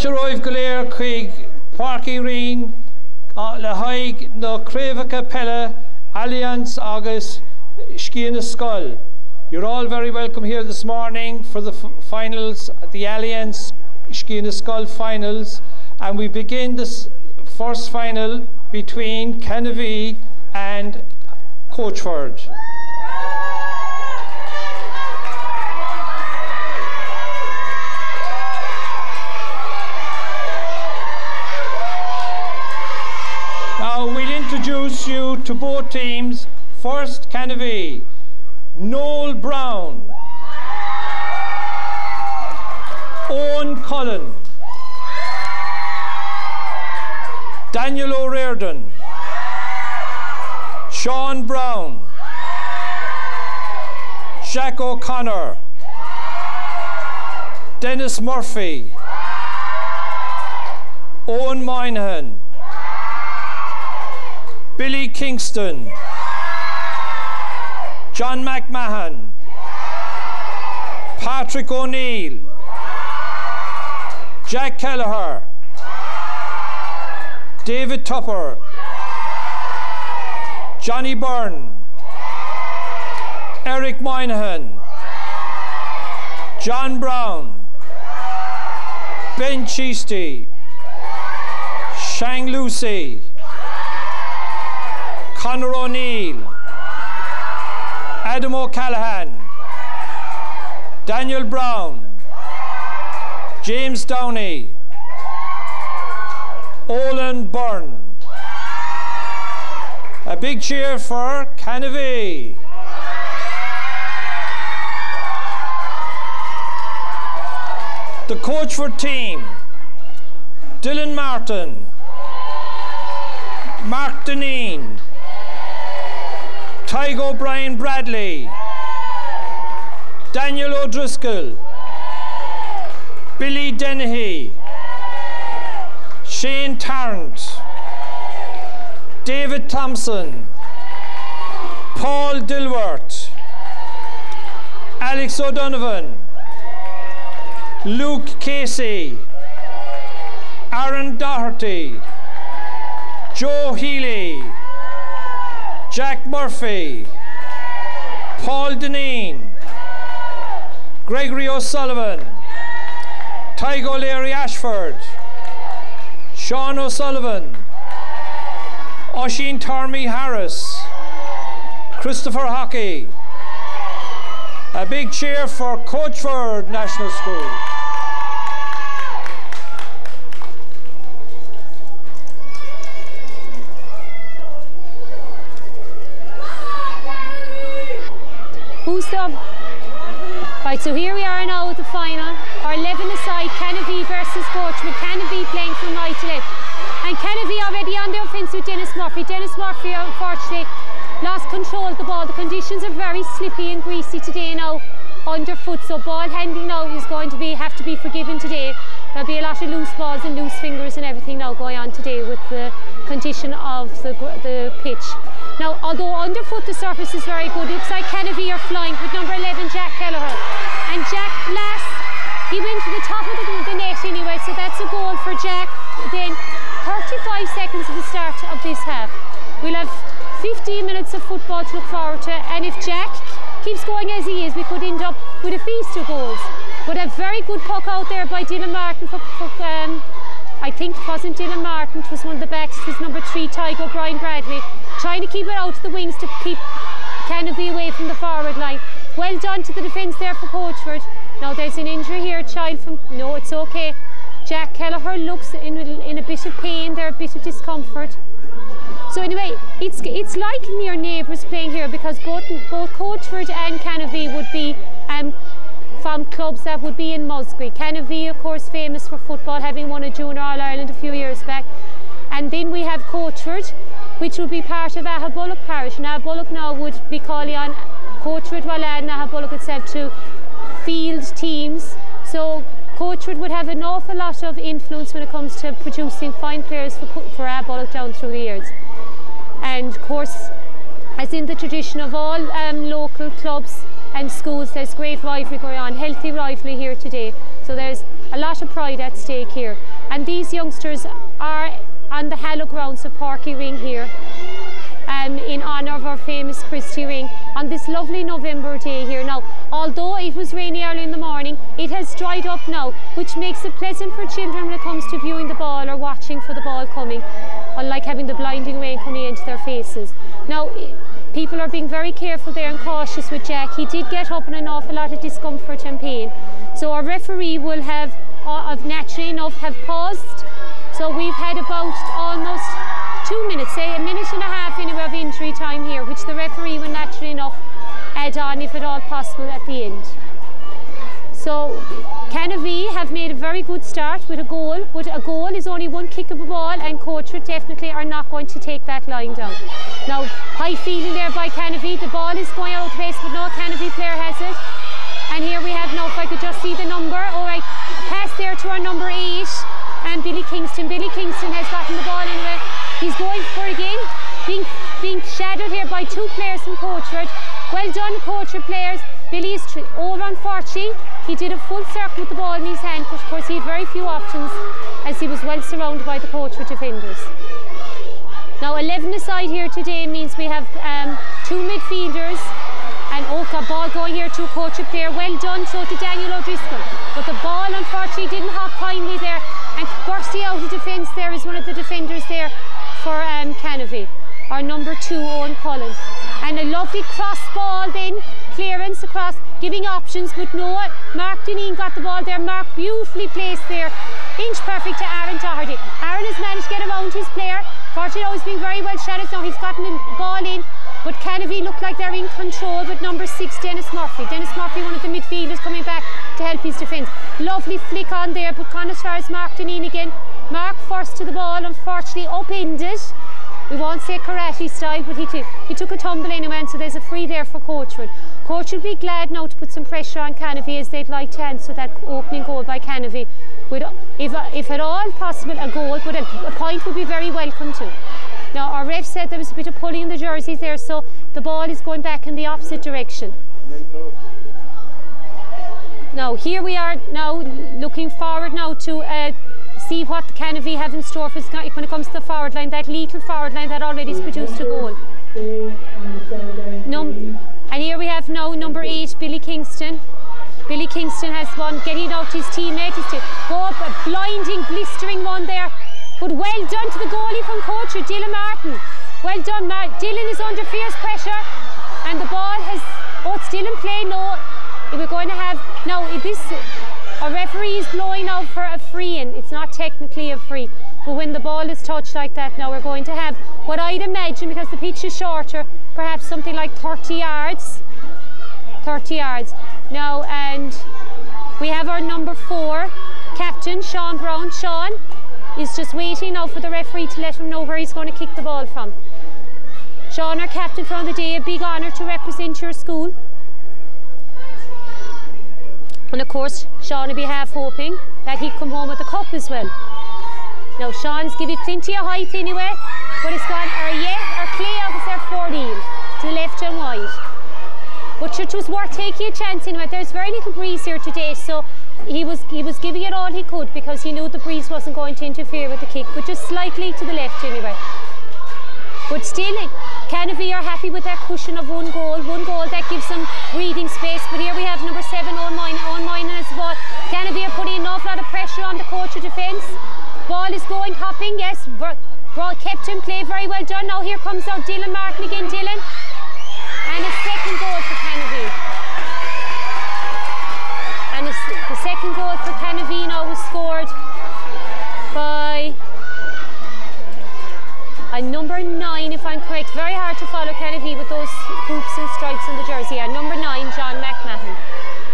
Fáilte roimh go léir chuig Páirc Uí Rinn le haig nóréomhacha pelle Alliance agus Sciath na Scoil. You're all very welcome here this morning for the finals, the Alliance Sciath na Scoil finals, and we begin this first final between Canovee and Coachford. Introduce you to both teams. First, Canovee, Noel Brown, Owen Cullen, Daniel O'Riordan, Sean Brown, Jack O'Connor, Dennis Murphy, Owen Moynihan, Billy Kingston, John McMahon, Patrick O'Neill, Jack Kelleher, David Tupper, Johnny Byrne, Eric Moynihan, John Brown, Ben Cheesty, Shang Lucy, Conor O'Neill, Adam O'Callaghan, Daniel Brown, James Downey, Olin Byrne. A big cheer for Canovee. The Coachford team, Dylan Martin, Mark Deneen, Tygo O'Brien Bradley, Daniel O'Driscoll, Billy Dennehy, Shane Tarrant, David Thompson, Paul Dilworth, Alex O'Donovan, Luke Casey, Aaron Doherty, Joe Healy, Jack Murphy, Paul Deneen, Gregory O'Sullivan, Tygo Larry Ashford, Sean O'Sullivan, Oshin Tormy Harris, Christopher Hockey. A big cheer for Coachford National School. Right, so here we are now with the final. Our 11 aside, Canovee versus Coachford. Canovee playing from right to left. And Canovee already on the offence with Dennis Murphy. Dennis Murphy, unfortunately, lost control of the ball. The conditions are very slippy and greasy today now underfoot, so ball handling now is going to be have to be forgiven today. There'll be a lot of loose balls and loose fingers and everything now going on today with the condition of the, the pitch. Now, although underfoot the surface is very good, like Canovee are flying with number 11, Jack Kelleher. And Jack last, he went to the top of the, the net anyway, so that's a goal for Jack. Then 35 seconds at the start of this half. We'll have 15 minutes of football to look forward to. And if Jack keeps going as he is, we could end up with a feast of goals. But a very good puck out there by Dylan Martin for, for um, I think it wasn't Dylan Martin, it was one of the backs, it was number three, Tygo Brian Bradley, trying to keep it out to the wings to keep Canovee away from the forward line. Well done to the defence there for Coachford. Now there's an injury here, child from, no, it's okay. Jack Kelleher looks in, in a bit of pain there, a bit of discomfort. So anyway, it's it's like near neighbours playing here because both both Coachford and Canovee would be um, from clubs that would be in Muskerry. Canovee, of course, famous for football, having won a Junior All Ireland a few years back. And then we have Coachford, which would be part of Aghabullogue Parish. Now, Aghabullogue now would be calling on Coachford while adding Aghabullogue itself to field teams. So Coachford would have an awful lot of influence when it comes to producing fine players for, for Aghabullogue down through the years. And of course, as in the tradition of all um, local clubs and schools, there's great rivalry going on, healthy rivalry here today. So there's a lot of pride at stake here. And these youngsters are on the Hallow grounds of Páirc Uí Rinn here um, in honour of our famous Christy Ring on this lovely November day here. Now, although it was rainy early in the morning, it has dried up now, which makes it pleasant for children when it comes to viewing the ball or watching for the ball coming, unlike having the blinding rain coming into their faces. Now, people are being very careful there and cautious with Jack. He did get up in an awful lot of discomfort and pain. So our referee will have, uh, naturally enough, have paused. So we've had about almost two minutes, say a minute and a half anyway of injury time here, which the referee will naturally enough add on if at all possible at the end. So Canovee have made a very good start with a goal, but a goal is only one kick of a ball and Coachford definitely are not going to take that line down. Now, high feeling there by Canovee, the ball is going out of place, but no Canovee player has it. And here we have now, if I could just see the number, all right, pass there to our number eight, and Billy Kingston. Billy Kingston has gotten the ball anyway. He's going for it again, being, being shadowed here by two players from Coachford. Well done, Coachford players. Billy is over on Forty. He did a full circle with the ball in his hand, but of course he had very few options as he was well surrounded by the Coachford defenders. Now 11 aside here today means we have um, two midfielders and Oka ball going here to a Coachford player. Well done so to Daniel O'Driscoll. But the ball unfortunately didn't hop kindly there and bursting out of defence there is one of the defenders there for um, Canovee, our number two, Owen Cullen. And a lovely cross ball then, clearance across, giving options, but no, Mark Deneen got the ball there. Mark beautifully placed there, inch perfect to Aaron Doherty. Aaron has managed to get around his player. Fortunately, he's been very well shadowed now. He's gotten the ball in, but Canovee look like they're in control with number six, Dennis Murphy. Dennis Murphy, one of the midfielders, coming back to help his defence. Lovely flick on there, but as Mark Deneen again. Mark first to the ball, unfortunately upended. We won't say karate style, but he, he took a tumble anyway, so there's a free there for Coachford. Coach will be glad now to put some pressure on Canovee as they'd like to answer that opening goal by Canovee. With, if, if at all possible, a goal, but a, a point would be very welcome too. Now, our ref said there was a bit of pulling in the jerseys there, so the ball is going back in the opposite direction. Now, here we are now looking forward now to uh, see what Canovee have in store for when it comes to the forward line, that little forward line that already has produced a goal. Num and here we have now number eight, Billy Kingston. Billy Kingston has one getting out his teammate. He's to go up a blinding, blistering one there. But well done to the goalie from Coachford, Dylan Martin. Well done, Mar Dylan is under fierce pressure and the ball has, oh it's still in play, no. We're going to have, now if this, a referee is blowing out for a free in. It's not technically a free. But when the ball is touched like that, now we're going to have what I'd imagine, because the pitch is shorter, perhaps something like 30 yards. 30 yards. Now, and we have our number four, captain Sean Brown. Sean, is just waiting now for the referee to let him know where he's going to kick the ball from. Sean, our captain for the day, a big honour to represent your school. And of course, Sean will be half hoping that he'd come home with a cup as well. Now, Sean's you plenty of height anyway, but it's gone, or yeah, or clay out there 14 to the left and wide. But it was worth taking a chance anyway. There's very little breeze here today, so he was he was giving it all he could because he knew the breeze wasn't going to interfere with the kick, but just slightly to the left anyway. But still, are happy with that cushion of one goal. One goal that gives them breathing space. But here we have number seven, Owen Mine, Owen Moynihan as well. Canovee are putting an awful lot of pressure on the coach of defence. Ball is going, hopping, yes. Brought, kept in play, very well done. Now here comes our Dylan Martin again, Dylan. And a second goal for Canovee. And the second goal for now was scored by a number nine, if I'm correct. Very hard to follow Canovee with those hoops and stripes on the jersey. Yeah, number nine, John McMahon.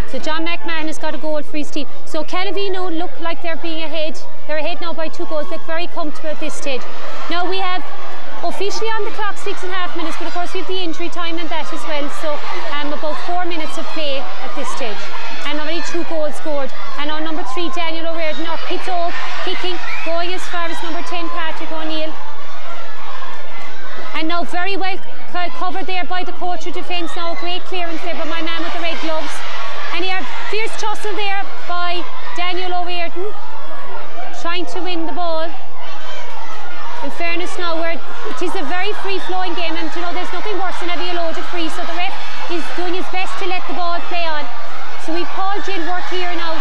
So John McMahon has got a goal for his team. So Canavino look like they're being ahead. They're ahead now by two goals. Look very comfortable at this stage. Now we have officially on the clock six and a half minutes, but of course we have the injury time and that as well. So um, about four minutes of play at this stage. And already two goals scored. And on number three, Daniel O'Riordan, or Pito, kicking, going as far as number 10, Patrick O'Neill. And now very well covered there by the coach of defence. Now a great clearance there by my man with the red gloves. And here, fierce tussle there by Daniel O'Riordan, trying to win the ball. In fairness now, where it is a very free-flowing game, and you know there's nothing worse than having a load of free. So the ref is doing his best to let the ball play on. So we've Paul Dilworth here now.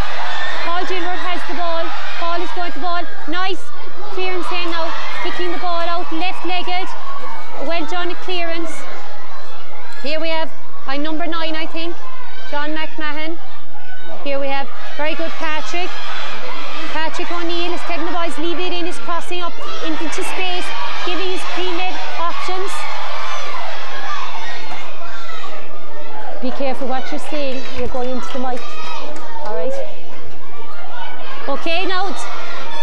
Paul Dilworth has the ball. Paul is going to the ball. Nice clearance in now, kicking the ball out, left-legged well done clearance. Here we have by number nine, I think, John McMahon. Here we have very good Patrick. Patrick O'Neill is taking the boys, leave it in, is crossing up into space, giving his teammate options. Be careful what you're saying, you're going into the mic. Alright. Okay, now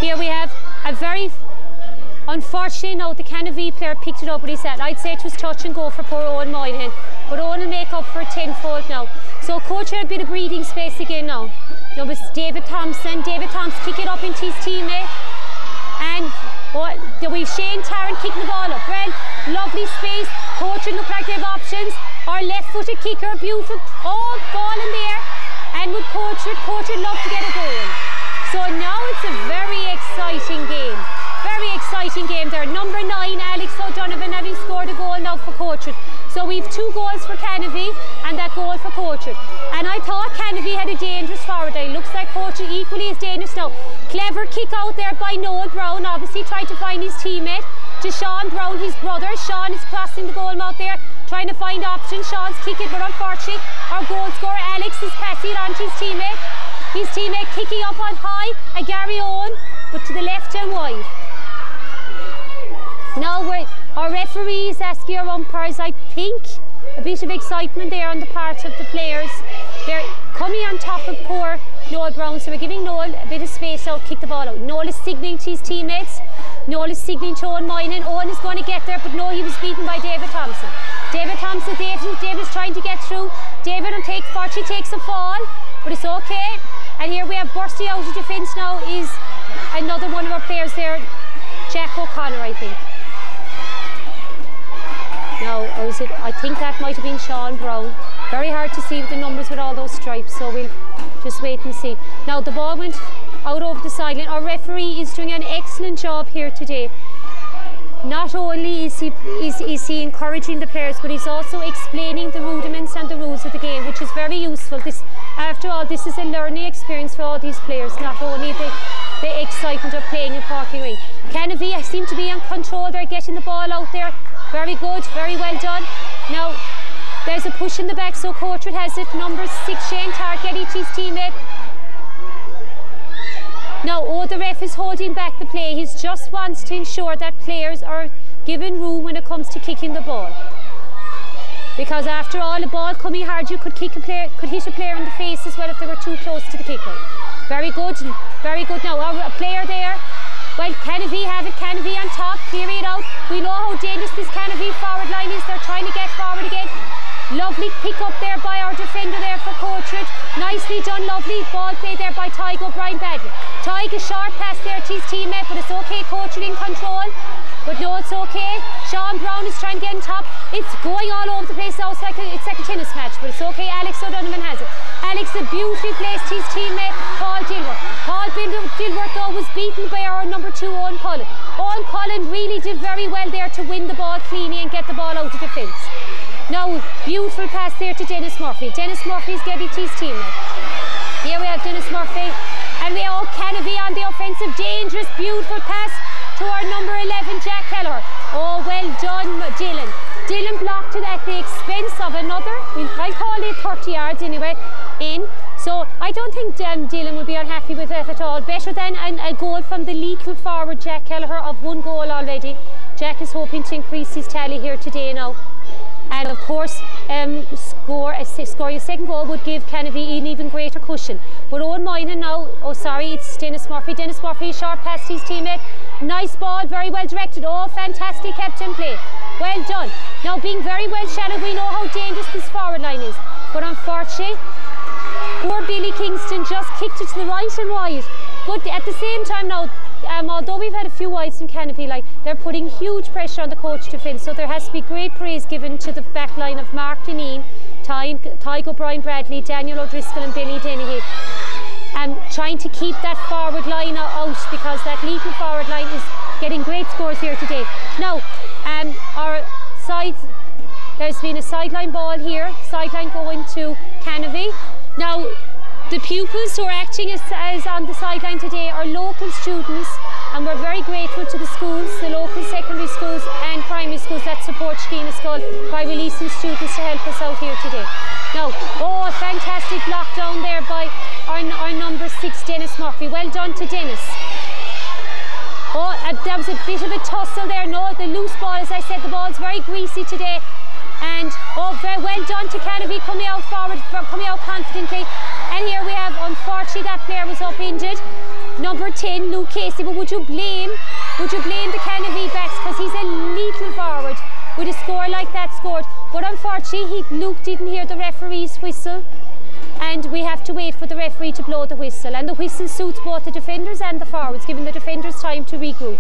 here we have a very Unfortunately, no, the Canovee player picked it up, but he said, I'd say it was touch and go for poor Owen Moynihan. But Owen will make up for a tenfold now. So coach had a bit of breathing space again now. It's David Thompson. David Thompson kick it up into his teammate. And oh, what, we Shane Tarrant kicking the ball up. Well, lovely space. Coach look like they have options. Our left-footed kicker, beautiful. Oh, ball in there. And with coach, coach would love to get a goal. So now it's a very exciting game. Very exciting game there. Number nine, Alex O'Donovan having scored a goal now for Coachford. So we've two goals for Canovee and that goal for Coachford. And I thought Canovee had a dangerous forward line. Looks like Coachford equally as dangerous now. Clever kick out there by Noel Brown. Obviously tried to find his teammate. To Sean Brown, his brother. Sean is crossing the goal mouth there, trying to find options. Sean's kick it, but unfortunately, our goal scorer Alex is passing it on to his teammate. His teammate kicking up on high, a Garryowen, but to the left and wide. Now we're, our referees asking our umpires, I think, a bit of excitement there on the part of the players. They're coming on top of poor Noel Brown, so we're giving Noel a bit of space out, kick the ball out. Noel is signalling to his teammates. Noel is signalling to Owen Moynihan. Owen is going to get there, but no, he was beaten by David Thompson. David Thompson, David, David's trying to get through. David will take, Forty takes a fall, but it's okay. And here we have bursting out of defence now is another one of our players there, Jack O'Connor, I think. No, is it? I think that might have been Sean Brown. Very hard to see with the numbers with all those stripes, so we'll just wait and see. Now the ball went out over the sideline. Our referee is doing an excellent job here today. Not only is he, is, is he encouraging the players, but he's also explaining the rudiments and the rules of the game, which is very useful. This, after all, this is a learning experience for all these players, not only the, the excitement of playing in Parking Ring. Canovee seem to be in control, they're getting the ball out there very good, very well done. Now, there's a push in the back, so Coachford has it. Number six, Shane Tarrant, his teammate. Now, oh, the ref is holding back the play. He just wants to ensure that players are given room when it comes to kicking the ball. Because after all, a ball coming hard, you could kick a player, could hit a player in the face as well if they were too close to the kicker. Very good, very good. Now, a player there well, Canovee have it, Canovee on top, it out. We know how dangerous this Canovee forward line is. They're trying to get forward again. Lovely pick up there by our defender there for Coachford. Nicely done, lovely ball play there by Tygo O'Brien Bradley. Tygo short pass there to his teammate, but it's okay, Coachford in control. But no, it's okay. Sean Brown is trying to get on top. It's going all over the place now. It's like a, it's like a tennis match, but it's okay. Alex O'Donovan has it. Alex a beautifully placed his teammate, Paul Dilworth. Paul Dilworth though was beaten by our number two, Owen Cullen. Owen Cullen really did very well there to win the ball cleanly and get the ball out of defence. Now, beautiful pass there to Dennis Murphy. Dennis Murphy's Geby's teammate. Here we have Dennis Murphy. And we have Canovee on the offensive. Dangerous, beautiful pass to our number 11, Jack Kelleher. Oh, well done, Dylan. Dylan blocked it at the expense of another, I'll call it 30 yards anyway, in. So I don't think um, Dylan will be unhappy with that at all. Better than an, a goal from the lethal forward Jack Kelleher of one goal already. Jack is hoping to increase his tally here today now. And of course, um, score a, score your second goal would give Canovee an even greater cushion. But Owen Moynihan now, oh sorry, it's Dennis Murphy. Dennis Murphy short past his teammate. Nice ball, very well directed. Oh, fantastic captain play. Well done. Now being very well shadowed, we know how dangerous this forward line is. But unfortunately, Poor Billy Kingston just kicked it to the right and wide. But at the same time now, um, although we've had a few wides from Canovee, like they're putting huge pressure on the coach to finish. So there has to be great praise given to the back line of Mark Deneen, Ty, Ty O'Brien Bradley, Daniel O'Driscoll and Billy Dennehy. Um, trying to keep that forward line out because that lethal forward line is getting great scores here today. Now, um, our side, there's been a sideline ball here, sideline going to Canovee. Now, the pupils who are acting as, as on the sideline today are local students and we're very grateful to the schools, the local secondary schools and primary schools that support Sciath na Scoil by releasing students to help us out here today. Now, oh, a fantastic lockdown there by our, our number six, Dennis Murphy. Well done to Dennis. Oh, uh, there was a bit of a tussle there. No, the loose ball, as I said, the ball's very greasy today. And oh, very well done to Canovee coming out forward, coming out confidently. And here we have, unfortunately, that player was up injured. Number 10, Luke Casey. But would you blame, would you blame the Canovee backs because he's a little forward with a score like that scored. But unfortunately, he, Luke didn't hear the referee's whistle and we have to wait for the referee to blow the whistle and the whistle suits both the defenders and the forwards giving the defenders time to regroup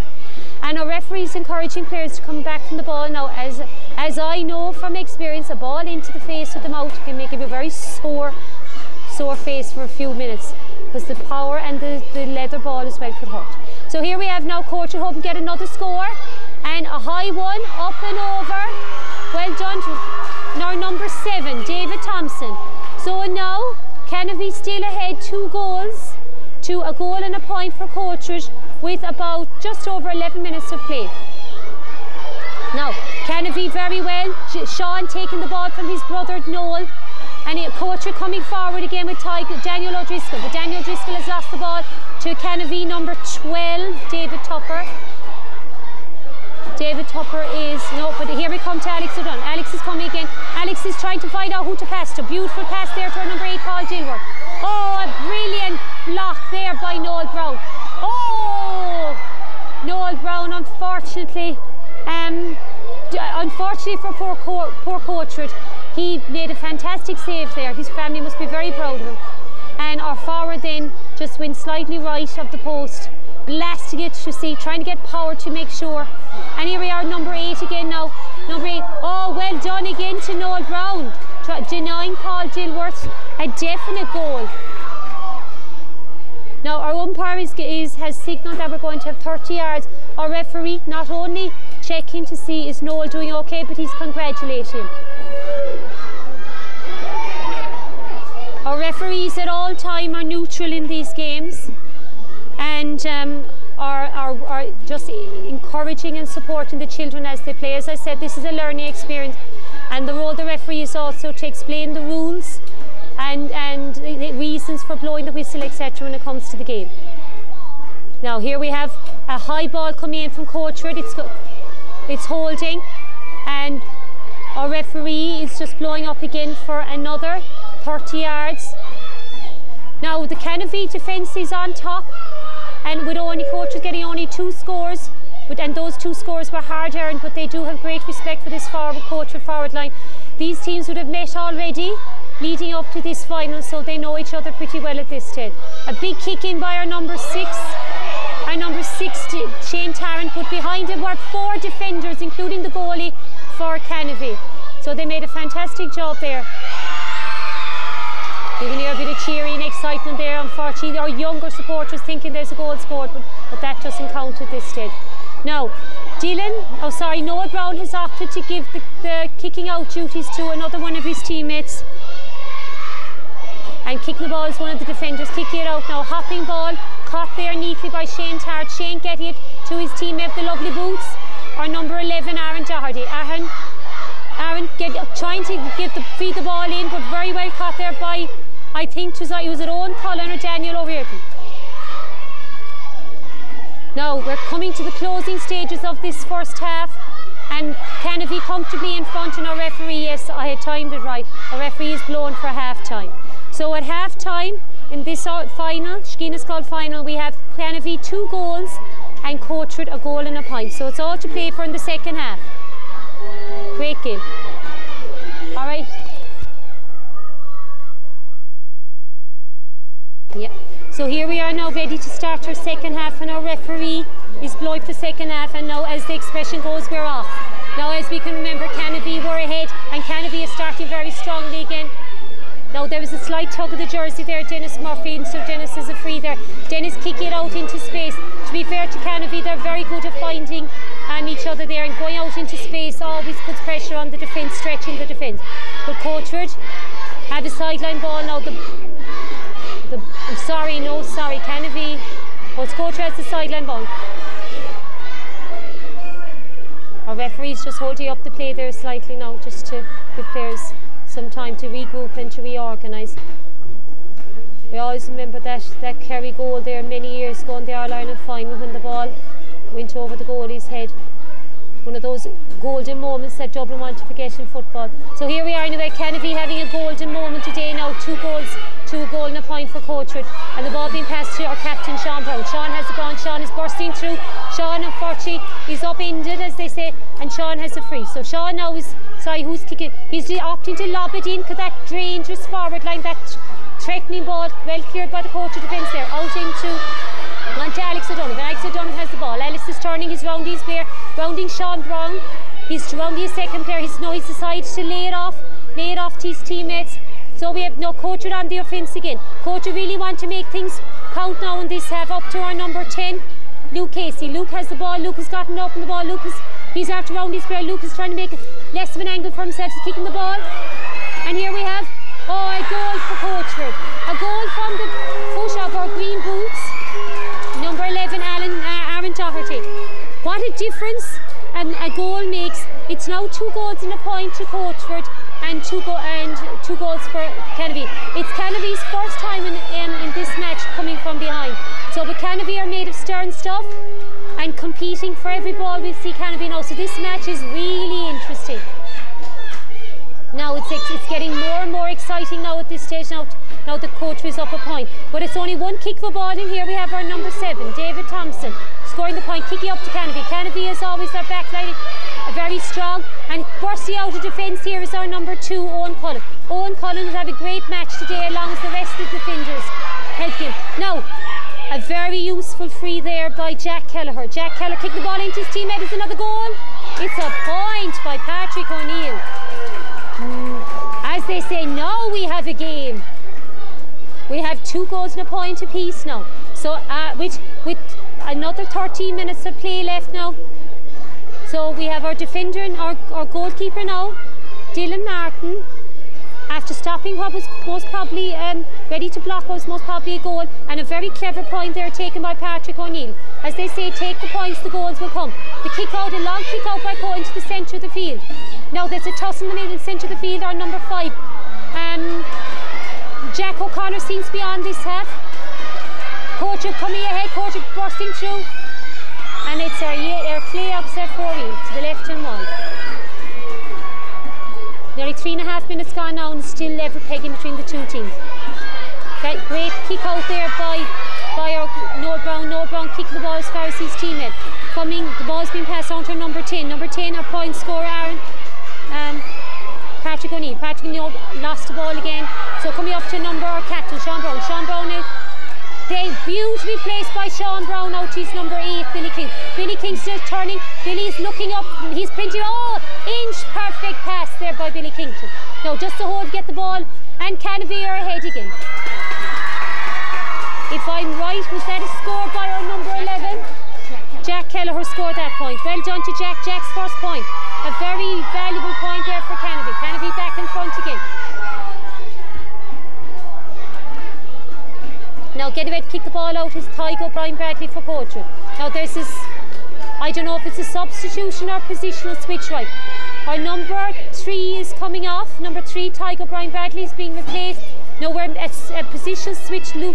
and our referees encouraging players to come back from the ball now as as I know from experience a ball into the face with the mouth can make you a very sore sore face for a few minutes because the power and the, the leather ball as well could hurt. So here we have now coach at home get another score and a high one up and over. Well done to now number seven, David Thompson. So now Canovee still ahead two goals to a goal and a point for Coachford with about just over 11 minutes of play. Now, Canovee very well. Sean taking the ball from his brother Noel. And Coachford coming forward again with Ty, Daniel O'Driscoll. But Daniel O'Driscoll has lost the ball to Canovee number 12, David Tupper. David Tupper is, no, but here we come to Alex O'Donnell. Alex is coming again. Alex is trying to find out who to pass to. Beautiful pass there to number 8, Paul Dilworth. Oh, a brilliant block there by Noel Brown. Oh, Noel Brown, unfortunately, um, unfortunately for poor, poor Coachford, he made a fantastic save there. His family must be very proud of him. And our forward then just went slightly right of the post blasting it to see, trying to get power to make sure. And here we are, number eight again now. Number eight. Oh, well done again to Noel Brown. Denying Paul Dilworth a definite goal. Now our umpire is, has signalled that we're going to have 30 yards. Our referee not only checking to see is Noel doing okay, but he's congratulating. Our referees at all time are neutral in these games and um, are, are, are just encouraging and supporting the children as they play. As I said, this is a learning experience and the role of the referee is also to explain the rules and, and reasons for blowing the whistle, etc. when it comes to the game. Now here we have a high ball coming in from Coachford. It's, it's holding and our referee is just blowing up again for another 30 yards. Now the Canovee defence is on top and with only coaches getting only two scores but, and those two scores were hard earned but they do have great respect for this forward coach and forward line. These teams would have met already leading up to this final so they know each other pretty well at this stage. A big kick in by our number six, our number six Shane Tarrant but behind him were four defenders including the goalie for Canovee. So they made a fantastic job there. You can hear a bit of cheering and excitement there. Unfortunately, our younger supporters thinking there's a goal scored, but, but that doesn't count at this stage. Now, Dylan, oh sorry, Noel Brown has opted to give the, the kicking out duties to another one of his teammates. And kicking the ball is one of the defenders. Kicking it out now. Hopping ball. Caught there neatly by Shane Tart. Shane getting it to his teammate, the lovely boots. Our number 11, Aaron Doherty. Aaron, Aaron get, trying to get the, feed the ball in, but very well caught there by, I think, was, it was it Owen Cullen or Daniel O'Riordan. Now we're coming to the closing stages of this first half and Canovee comfortably in front and our referee, yes I had timed it right, our referee is blown for half time. So at half time in this final, Sciath na Scoil final, we have Canovee two goals and Coachford a goal and a point. So it's all to play for in the second half. Great game. All right. Yeah. So here we are now ready to start our second half and our referee is blowing the second half and now as the expression goes we're off. Now as we can remember Canovee were ahead and Canovee is starting very strongly again. Now there was a slight tug of the jersey there, Dennis Murphy, and so Dennis is a free there. Dennis kicking it out into space. To be fair to Canovee, they're very good at finding um, each other there and going out into space always puts pressure on the defence, stretching the defence. But Coachford had a sideline ball now. The, the, I'm sorry, no, sorry, Canovee. Oh, it's has the sideline ball. Our referee's just holding up the play there slightly now just to give players some time to regroup and to reorganise. We always remember that, that Kerry goal there many years ago in the All Ireland final when the ball went over the goalie's head. One of those golden moments that Dublin want to forget in football. So here we are anyway, Canovee having a golden moment today now, two goals, two goal and a point for Coachford. And the ball being passed to our captain Sean Brown. Sean has the ball, Sean is bursting through. Sean unfortunately is upended as they say and Sean has a free. So Sean now is Sorry, who's kicking? He's opting to lob it in because that dangerous forward line, that threatening ball, well cleared by the coach of defence there, out into on to Alex O'Donovan. Alex O'Donovan has the ball. Alex is turning his roundies player, rounding Sean Brown. He's rounding his second player. He's now he's decided to lay it off, lay it off to his teammates. So we have no coach on the offence again. Coach really want to make things count now in this half up to our number 10, Luke Casey. Luke has the ball. Luke has gotten up in the ball. Luke is He's after round his square. Luke is trying to make less of an angle for himself. He's kicking the ball. And here we have, oh, a goal for Coachford. A goal from the foot of our green boots. Number 11, Alan, uh, Aaron Doherty. What a difference um, a goal makes. It's now two goals in a point to Coachford and two go and two goals for Canovee. It's Canovee's first time in, in, in this match coming from behind. So the Canovee are made of stern stuff and competing for every ball we see Canovee now. So this match is really interesting. Now it's, it's getting more and more exciting now at this stage. Now, now the coach is up a point. But it's only one kick for ball in here. We have our number seven, David Thompson, scoring the point, kicking up to Canovee. Canovee is always their backline, very strong. And bursting out of defence here is our number two, Owen Cullen. Owen Cullen has had a great match today along with the rest of the defenders. Help him. Now, a very useful free there by Jack Kelleher. Jack Kelleher kicked the ball into his teammate. It's another goal. It's a point by Patrick O'Neill. Mm, as they say, now we have a game. We have two goals and a point apiece now. So uh, with, with another 13 minutes of play left now. So we have our defender and our, our goalkeeper now, Dylan Martin, after stopping what was most probably um, ready to block what was most probably a goal and a very clever point there taken by Patrick O'Neill. As they say, take the points, the goals will come. The kick out, a long kick out by Coe into the centre of the field. Now there's a toss in the middle, centre of the field, our number five. Um, Jack O'Connor seems to be on this half. Coachford coming ahead, Coachford bursting through. And it's our, our Clay upset four to the left and one. Nearly three and a half minutes gone now and still level pegging between the two teams. That great kick out there by by our Noel Brown. Noel Brown kicking the ball as far as his teammate. Coming, the ball's been passed on to number 10. Number 10, our point scorer, Aaron. Um, Patrick O'Neill. Patrick O'Neill lost the ball again. So coming up to number our captain, Sean Brown. Sean Brown now they beautifully placed by Sean Brown out his number eight, Billy King. Billy King still turning. Billy's looking up. He's printing. Oh, inch perfect pass there by Billy King. Now just to hold, get the ball, and Canavir ahead again. If I'm right, was that a score by our number 11? Jack Kelleher scored that point. Well done to Jack. Jack's first point. A very valuable point there for Canovee. Canovee back in front again. Now get ready to kick the ball out is Tygo Brian Bradley for Coachford. Now there's this, I don't know if it's a substitution or positional switch right. Our number three is coming off. Number three, Tiger Brian Bradley is being replaced. No, we're at a position switch. Luke,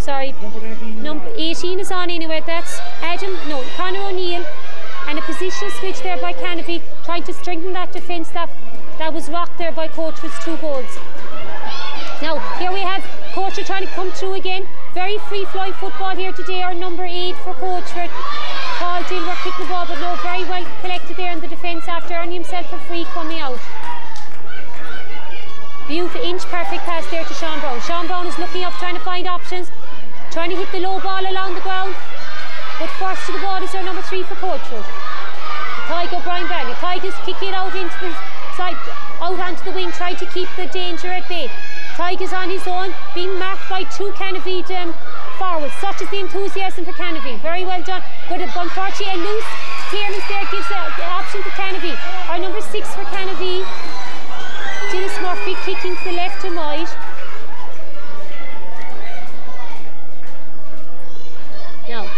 sorry, number 18 is on anyway. That's Adam, no, Conor O'Neill. And a position switch there by Canovee, trying to strengthen that defence that, that was rocked there by Coachford's two goals. Now, here we have Coachford trying to come through again. Very free flowing football here today. Our number eight for Coachford. Paul Dilworth kicking the ball, but no, very well collected there in the defence after earning himself a free coming out. Beautiful inch perfect pass there to Sean Brown. Sean Brown is looking up, trying to find options, trying to hit the low ball along the ground. But first to the ball is our number three for Coachford. Tygo Brian Bradley. Tygo's kicking it out into the side, out onto the wing, trying to keep the danger at bay. Tyga's on his own, being marked by two Canovee um, forwards. Such is the enthusiasm for Canovee. Very well done. But unfortunately, a loose clearance there gives the option to Canovee. Our number six for Canovee, Dennis Murphy kicking to the left and right. Now,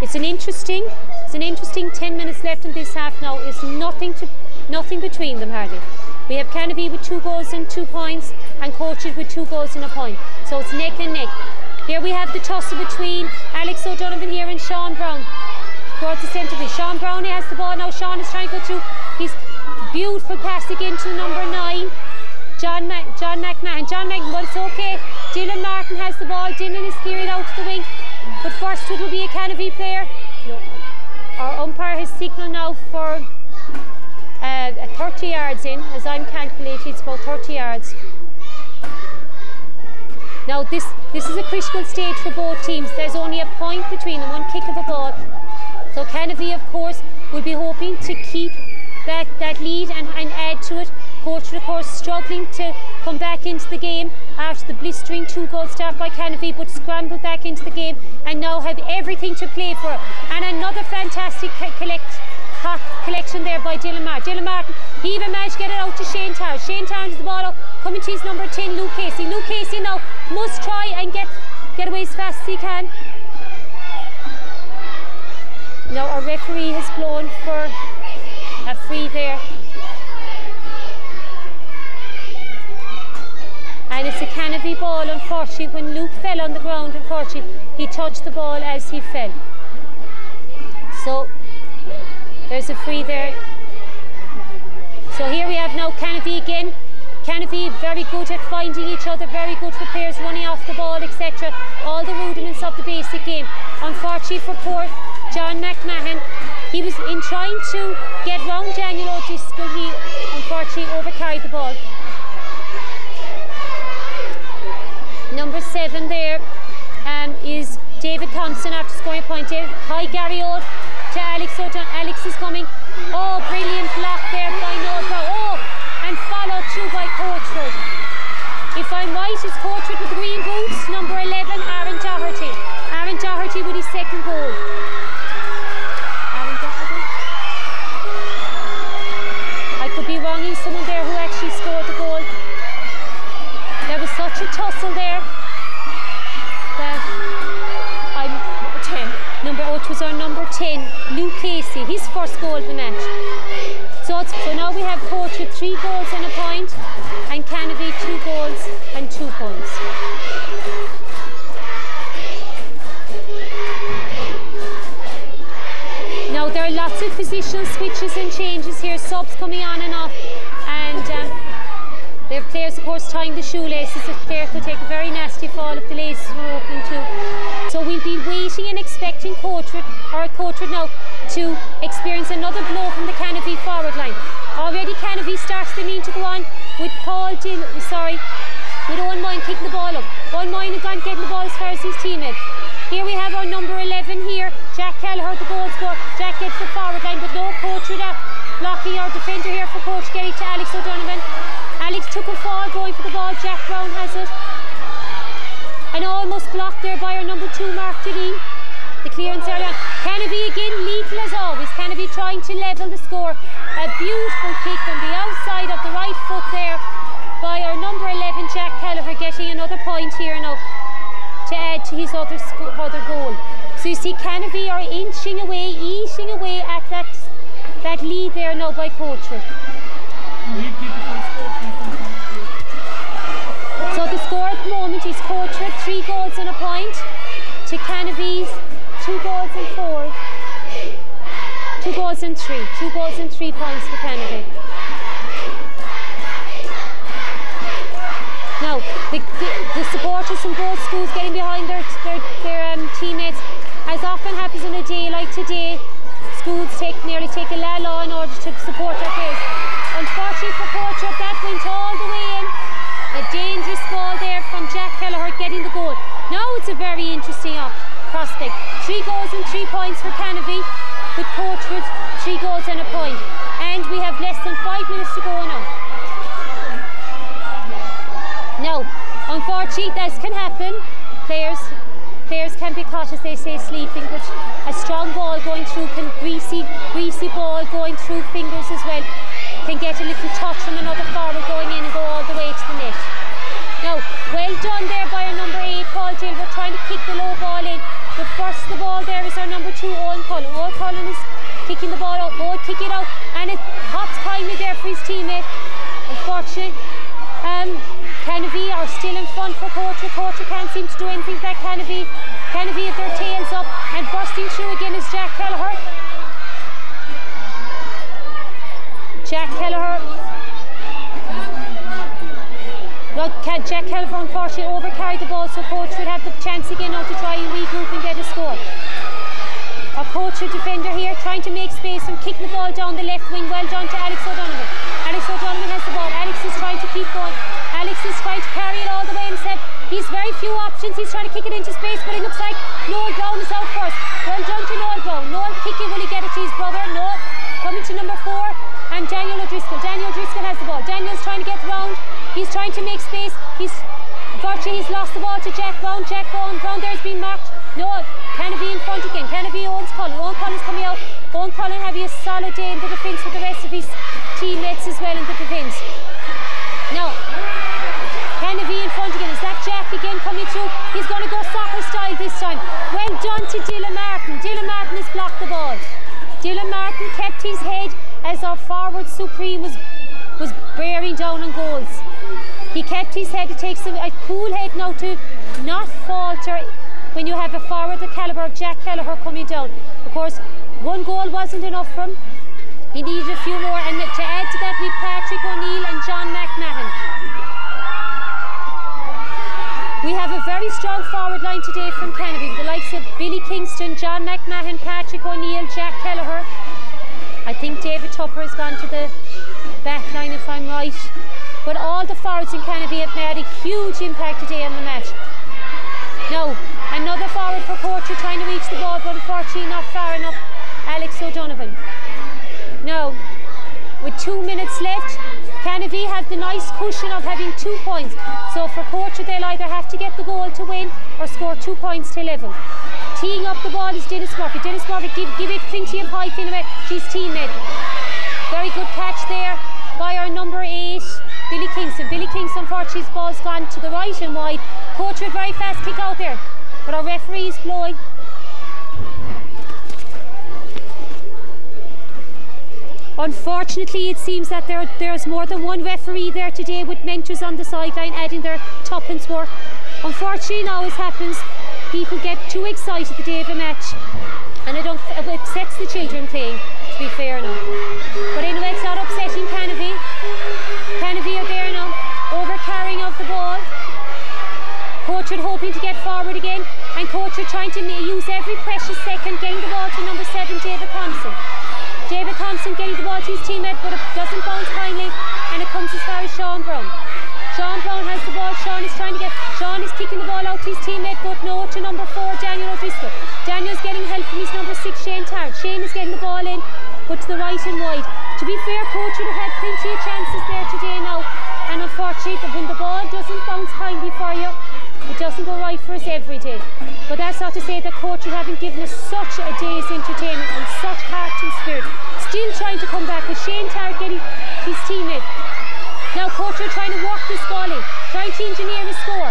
it's an interesting, it's an interesting 10 minutes left in this half now. It's nothing to, nothing between them hardly. We have Canovee with two goals and two points, and Coaches with two goals and a point. So it's neck and neck. Here we have the tussle between Alex O'Donovan here and Sean Brown towards the centre. Sean Brown has the ball now. Sean is trying to go through. He's beautiful pass again to number nine. John, Ma John McMahon. John McMahon, but it's okay. Dylan Martin has the ball. Dylan is clearing out to the wing. But first it will be a Canovee player. Our umpire has signalled now for uh, 30 yards in, as I'm calculating, it's about 30 yards. Now this, this is a critical stage for both teams. There's only a point between them, one kick of a ball. So Canovee, of course, will be hoping to keep that, that lead and, and add to it. Coach, of course, struggling to come back into the game after the blistering two-goal start by Canovee, but scrambled back into the game and now have everything to play for. And another fantastic collect collection there by Dylan Martin. Dylan Martin, he even managed to get it out to Shane Towns. Shane Towns the ball coming to his number 10, Luke Casey. Luke Casey now must try and get, get away as fast as he can. Now our referee has blown for a free there. And it's a Canovee ball, unfortunately, when Luke fell on the ground, unfortunately, he touched the ball as he fell. So there's a free there. So here we have now Canovee again. Canovee very good at finding each other, very good for players running off the ball, etc. All the rudiments of the basic game. Unfortunately for poor John McMahon, he was in trying to get round Daniel O'Driscoll, he unfortunately overcarried the ball. Number seven there um, is David Thompson after scoring a point. Hi Gary Old to Alex Sutton. Alex is coming. Oh, brilliant block there by Noah Oh, and followed through by Coachford. If I'm right, it's Coachford with green boots, number 11, Aaron Doherty. Aaron Doherty with his second goal. Aaron Doherty? I could be wronging someone there who actually scored the goal. There was such a tussle there that I'm number oh, out was our number 10, Luke Casey, his first goal of the match. So, so now we have with three goals and a point, and Canovee two goals and two points. Now there are lots of positional switches and changes here, subs coming on and off, and um, there are players, of course, tying the shoelaces. A player could take a very nasty fall if the laces were open too. So we'll be waiting and expecting Coachford, or Coachford now, to experience another blow from the Canovee forward line. Already Canovee starts the need to go on with Paul Dill, sorry, with Owen Moyne kicking the ball up. Owen Moyne gone getting the ball as far as his teammate. Here we have our number 11 here, Jack Kelleher, the goal scorer. Jack gets the forward line, but no Coachford that blocking our defender here for Coach Getty to Alex O'Donovan. Alex took a fall going for the ball. Jack Brown has it. And almost blocked there by our number two, Mark Deline. The clearance early. Canovee again lethal as always. Canovee trying to level the score. A beautiful kick from the outside of the right foot there by our number 11 Jack Kelleher getting another point here now to add to his other, other goal. So you see Canovee are inching away, eating away at that, that lead there now by Coachford. Score at the moment is Coachford, three goals and a point to Canovee's, two goals and four. Two goals and three. Two goals and three points for Canovee. Now, the, the, the, supporters from both schools getting behind their, their, their um, teammates, as often happens on a day like today, schools take nearly take a law in order to support their players. Unfortunately for Coachford, that went all the way in. A dangerous ball there from Jack Kelleher getting the goal. Now it's a very interesting up prospect. Three goals and three points for Canovee, with Coachford, three goals and a point. And we have less than five minutes to go now. No, unfortunately, this can happen. Players players can be caught, as they say, sleeping, but a strong ball going through, can greasy, greasy ball going through fingers as well, can get a little touch from another forward going in and go all the way to the net. Now, well done there by our number eight, Paul Jill. We're trying to kick the low ball in, but first the ball there is our number two, Owen Cullen. Owen Cullen is kicking the ball out, Owen kick it out, and it hops kindly there for his teammate. Unfortunately, um, Canovee are still in front for Coachford. Coachford can't seem to do anything that Canovee. Canovee have their tails up and bursting through again is Jack Kelleher. Jack Kelleher. Well, Jack Kelleher unfortunately overcarried the ball so Coachford would have the chance again now to try and regroup and get a score. A Coachford defender here trying to make space and kick the ball down the left wing. Well done to Alex O'Donovan. Alex O'Donovan has the ball. Alex is trying to keep going. Alex is trying to carry it all the way instead. He's very few options. He's trying to kick it into space, but it looks like Noel Brown is out first. Well done to Noel Brown. Noel kicking, will he get it to his brother? No. Coming to number four, and Daniel O'Driscoll. Daniel O'Driscoll has the ball. Daniel's trying to get round. He's trying to make space. He's Unfortunately, he's lost the ball to Jack Brown. Jack Brown, Brown there's been marked. No, Canovee in front again. Canovee owns Cullen. Owen Cullen's coming out. Owen Cullen having a solid day in the defence with the rest of his teammates as well in the defence. Now, Canovee in front again. Is that Jack again coming through? He's going to go soccer style this time. Well done to Dylan Martin. Dylan Martin has blocked the ball. Dylan Martin kept his head as our forward supreme was was bearing down on goals. He kept his head. It takes a, a cool head now to not falter when you have a forward the calibre of Jack Kelleher coming down. Of course, one goal wasn't enough for him. He needed a few more, and to add to that, with Patrick O'Neill and John McMahon. We have a very strong forward line today from Canovee, the likes of Billy Kingston, John McMahon, Patrick O'Neill, Jack Kelleher. I think David Tupper has gone to the back line if I'm right. But all the forwards in Canovee have made a huge impact today on the match. Now, another forward for Coachford trying to reach the ball, but unfortunately not far enough. Alex O'Donovan. Now, with two minutes left, Canovee have the nice cushion of having two points. So for Coachford, they'll either have to get the goal to win or score two points to level. Teeing up the ball is Dennis Murphy. Dennis Murphy, give, give it plenty of height in. She's teammate. Very good catch there by our number eight, Billy Kingston. Billy Kingston, his ball's gone to the right and wide. Coachford, very fast kick out there. But our referee is blowing. Unfortunately, it seems that there, there's more than one referee there today with mentors on the sideline adding their tuppence work. Unfortunately, now as happens, people get too excited the day of a match and it, it upsets the children playing, to be fair enough. But anyway, it's not upsetting Canovee. Canovee are there now, over carrying of the ball. Coachford hoping to get forward again, and Coachford trying to use every precious second, getting the ball to number seven, David Thompson. David Thompson getting the ball to his teammate, but it doesn't bounce kindly, and it comes as far as Sean Brown. Sean Brown has the ball. Sean is trying to get. Sean is kicking the ball out to his teammate, but no to number four, Daniel O'Driscoll. Daniel's getting help from his number six, Shane Tarrant. Shane is getting the ball in, but to the right and wide. To be fair, coach would have had plenty of chances there today now, and unfortunately, when the ball doesn't bounce kindly for you, It doesn't go right for us every day. But that's not to say that Coachford haven't given us such a day's entertainment and such heart and spirit. Still trying to come back with Shane Tarrant getting his team in. Now Coachford trying to walk this ball in, trying to engineer a score.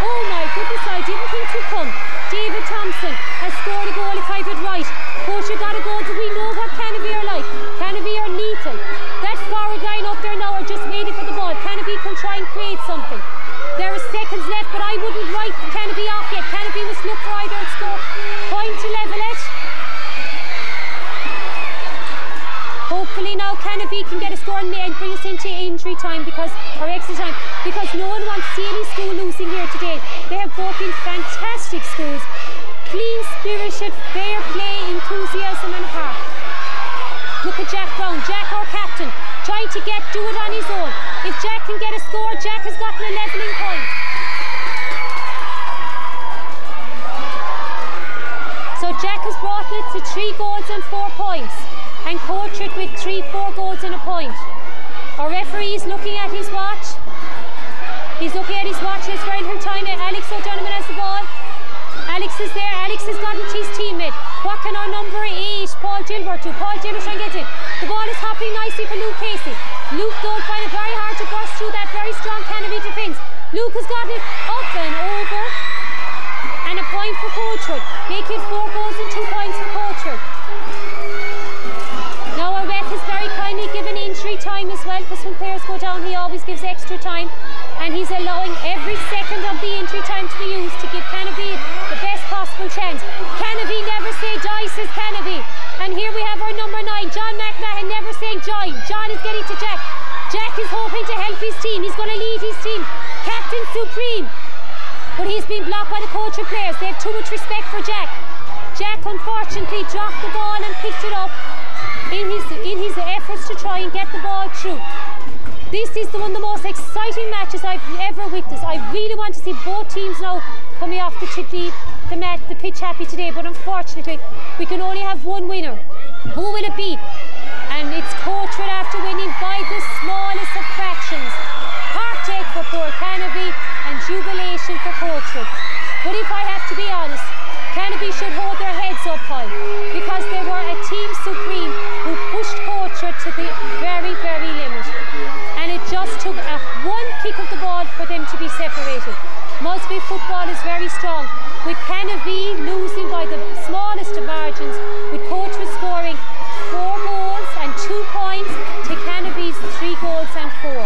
Oh my goodness, I didn't think to come. David Thompson has scored a goal if I've it right. Coachford got a goal, do we know what Canovee are like? Canovee are lethal. That forward line up there now are just waiting for the ball. Canovee can try and create something. Seconds left, but I wouldn't write Canovee off yet. Canovee must look for either a score point to level it. Hopefully now Canovee can get a score and bring us into injury time because or extra time because no one wants to see any school losing here today. They have both been fantastic schools. Clean spirited, fair play, enthusiasm and heart. Look at Jack Brown, Jack our captain, trying to get do it on his own. If Jack can get a score, Jack has gotten a levelling point. Jack has brought it to three goals and four points and Coachford with three, four goals and a point. Our referee is looking at his watch. He's looking at his watch, he's very little time. Alex O'Donovan has the ball. Alex is there, Alex has gotten to his teammate. What can our number eight, Paul Gilbert do? Paul Gilbert to get it. The ball is hopping nicely for Luke Casey. Luke don't find it very hard to burst through that very strong Canovee defence. Luke has got it up and over. And a point for. Make it four goals and two points for Coachford. Now our ref has very kindly given injury time as well because when players go down he always gives extra time and he's allowing every second of the injury time to be used to give Canovee the best possible chance. Canovee never say die says Canovee and here we have our number nine John McMahon never saying join. John is getting to Jack. Jack is hoping to help his team. He's going to lead his team. Captain Supreme. But he's been blocked by the Coachford players. They have too much respect for Jack. Jack unfortunately dropped the ball and picked it up in his in his efforts to try and get the ball through. This is the one of the most exciting matches I've ever witnessed. I really want to see both teams now coming off the the, the, mat, the pitch happy today, but unfortunately we can only have one winner. Who will it be? And it's Coachford after winning by the smallest of fractions. Heartache for poor Canovee and jubilation for Coachford. But if I have to be honest, Canovee should hold their heads up high because they were a team supreme who pushed Coachford to the very, very limit. And it just took a one kick of the ball for them to be separated. Muskerry football is very strong, with Canovee losing by the smallest of margins, with Coachford scoring four goals and two points to Canovee's three goals and four.